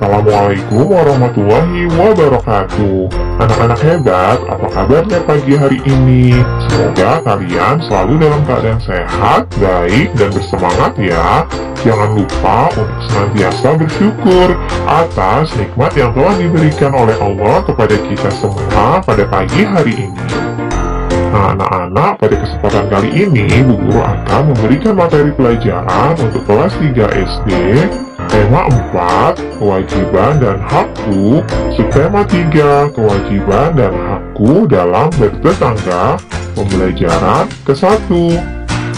Assalamualaikum warahmatullahi wabarakatuh. Anak-anak hebat, apa kabarnya pagi hari ini? Semoga kalian selalu dalam keadaan sehat, baik, dan bersemangat ya. Jangan lupa untuk senantiasa bersyukur atas nikmat yang telah diberikan oleh Allah kepada kita semua pada pagi hari ini Nah, anak-anak, pada kesempatan kali ini, Bu Guru akan memberikan materi pelajaran untuk kelas 3 SD Tema 4, kewajiban dan hakku. Subtema 3, kewajiban dan hakku dalam bertetangga. Pembelajaran ke-1.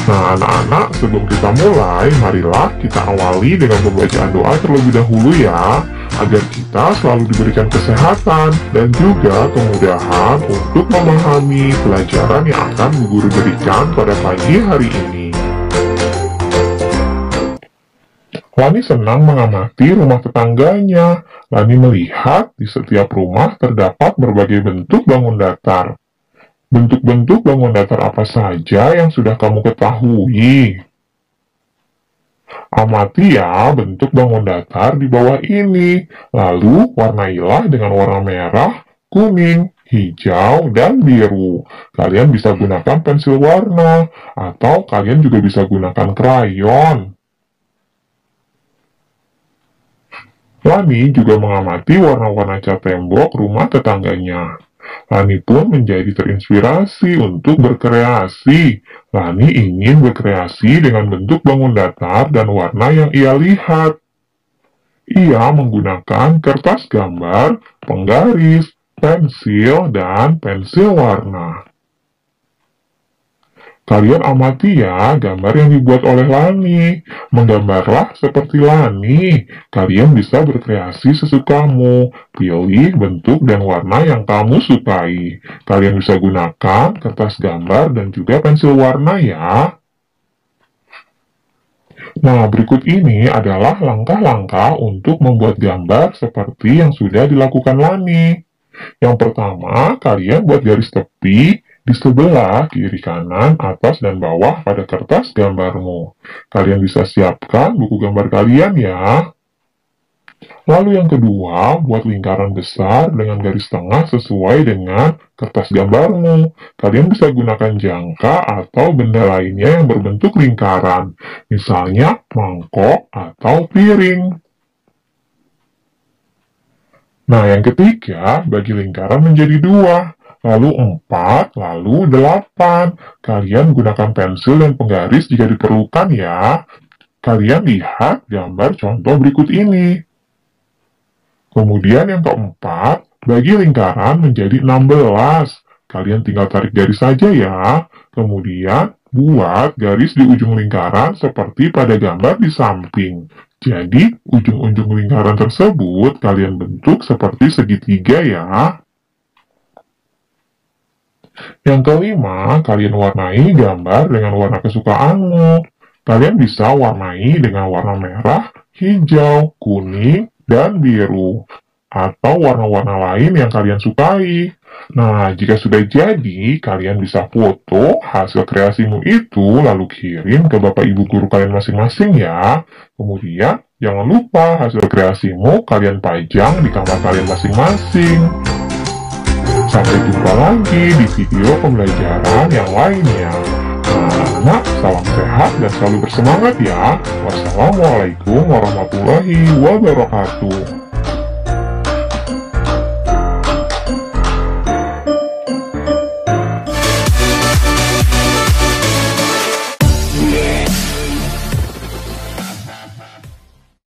Nah, anak-anak, sebelum kita mulai, marilah kita awali dengan pembacaan doa terlebih dahulu ya, agar kita selalu diberikan kesehatan dan juga kemudahan untuk memahami pelajaran yang akan guru berikan pada pagi hari ini. Lani senang mengamati rumah tetangganya. Lani melihat di setiap rumah terdapat berbagai bentuk bangun datar. Bentuk-bentuk bangun datar apa saja yang sudah kamu ketahui? Amati ya bentuk bangun datar di bawah ini. Lalu warnailah dengan warna merah, kuning, hijau, dan biru. Kalian bisa gunakan pensil warna, atau kalian juga bisa gunakan krayon. Lani juga mengamati warna-warna cat tembok rumah tetangganya. Lani pun menjadi terinspirasi untuk berkreasi. Lani ingin berkreasi dengan bentuk bangun datar dan warna yang ia lihat. Ia menggunakan kertas gambar, penggaris, pensil, dan pensil warna. Kalian amati ya gambar yang dibuat oleh Lani. Menggambarlah seperti Lani. Kalian bisa berkreasi sesukamu. Pilih bentuk dan warna yang kamu sukai. Kalian bisa gunakan kertas gambar dan juga pensil warna ya. Nah, berikut ini adalah langkah-langkah untuk membuat gambar seperti yang sudah dilakukan Lani. Yang pertama, kalian buat garis tepi, di sebelah, kiri kanan, atas, dan bawah pada kertas gambarmu. Kalian bisa siapkan buku gambar kalian ya. Lalu yang kedua, buat lingkaran besar dengan garis tengah sesuai dengan kertas gambarmu. Kalian bisa gunakan jangka atau benda lainnya yang berbentuk lingkaran, misalnya mangkok atau piring. Nah, yang ketiga, bagi lingkaran menjadi dua lalu 4, lalu 8. Kalian gunakan pensil dan penggaris jika diperlukan ya. Kalian lihat gambar contoh berikut ini. Kemudian yang keempat, bagi lingkaran menjadi 16. Kalian tinggal tarik garis saja ya. Kemudian buat garis di ujung lingkaran seperti pada gambar di samping. Jadi, ujung-ujung lingkaran tersebut kalian bentuk seperti segitiga ya. Yang kelima, kalian warnai gambar dengan warna kesukaanmu. Kalian bisa warnai dengan warna merah, hijau, kuning, dan biru. Atau warna-warna lain yang kalian sukai. Nah, jika sudah jadi, kalian bisa foto hasil kreasimu itu lalu kirim ke bapak ibu guru kalian masing-masing ya. Kemudian, jangan lupa hasil kreasimu kalian pajang di kamar kalian masing-masing. Sampai jumpa lagi di video pembelajaran yang lainnya. Nah, salam sehat dan selalu bersemangat ya. Wassalamualaikum warahmatullahi wabarakatuh.